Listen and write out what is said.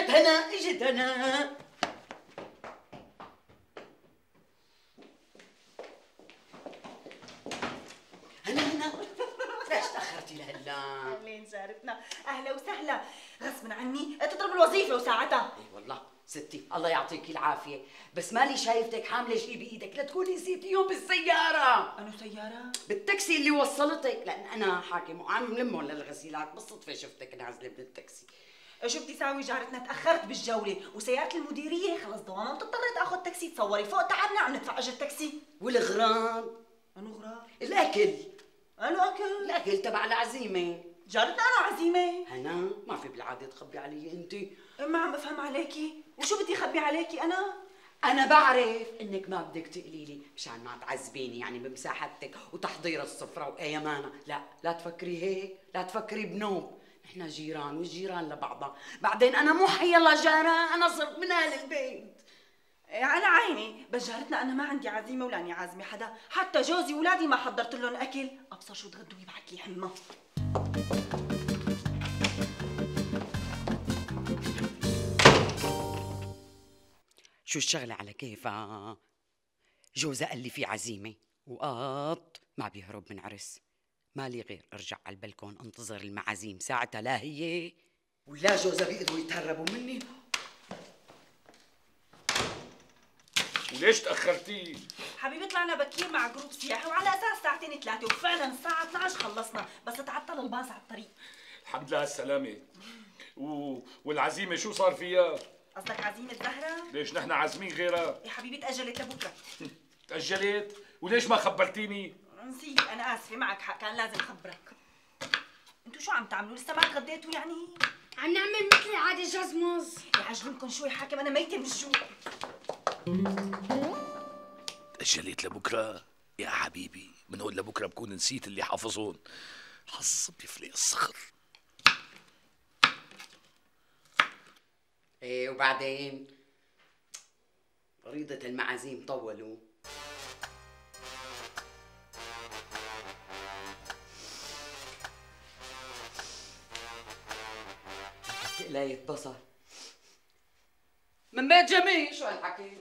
اجت هنا اجت هنا هنا. هنا ليش تاخرتي لهلا؟ أهلين جارتنا أهلا وسهلا. غصبا عني تضرب الوظيفة وساعتها. إي والله ستي الله يعطيك العافية. بس مالي شايفتك حاملة شيء بإيدك. لا تكوني نسيتيهم بالسيارة. انو سيارة؟ بالتاكسي اللي وصلتك. لأن أنا حاكم وعم ملمهم للغسيلات بالصدفة شفتك نازلة من التاكسي شو بدي ساوي جارتنا تأخرت بالجولة وسيارة المديرية خلص دوامها اضطريت اخذ تاكسي تصوري فوق تعبنا عم ندفع اجر تاكسي. والغرام؟ أنو غراب الأكل. أنو أكل؟ الأكل تبع العزيمة. جارتنا أنا عزيمة؟ هنا ما في بالعادة تخبي علي أنت. ما عم بفهم عليكي. وشو بدي اخبي عليكي أنا؟ أنا بعرف إنك ما بدك تقولي لي مشان ما تعذبيني يعني بمساحتك وتحضير السفرة وايمانها لا لا تفكري هيك لا تفكري بنوب. نحن جيران والجيران لبعضها. بعدين أنا مو حيلا جارة أنا صرت من أهل البيت. إيه، على عيني. بس جارتنا أنا ما عندي عزيمة ولاني عازمة حدا. حتى جوزي واولادي ما حضرت لهم أكل. أبصر شو تغدوا يبعت لي حمى. شو الشغلة على كيفها؟ جوزها قال لي في عزيمة. وقط ما بيهرب من عرس. مالي غير ارجع على البلكون انتظر المعازيم ساعتها لا هي ولا جوزها بيقدروا يتهربوا مني وليش تأخرتي؟ حبيبي طلعنا بكير مع جروب سياحي وعلى أساس ساعتين ثلاثة وفعلا الساعة 12 خلصنا بس تعطل الباص على الطريق الحمد لله على السلامة و... والعزيمة شو صار فيها؟ قصدك عزيمة زهرة ليش نحن عازمين غيرها؟ يا حبيبي تأجلت لبكرة تأجلت؟ وليش ما خبرتيني؟ نسيت أنا آسفة معك حق كان لازم خبرك أنتوا شو عم تعملوا؟ لسه ما تغديتوا يعني؟ عم نعمل مثل عادي جزمز يعجبنكم شوي حاكم أنا ميتة من الجوع. تأجلت لبكرة؟ يا حبيبي من هون لبكرة بكون نسيت اللي حافظون. حظ بيفلق الصخر. إيه وبعدين؟ فريضة المعازيم طولوا. قلاية بصل من بيت جميل. شو هالحكي؟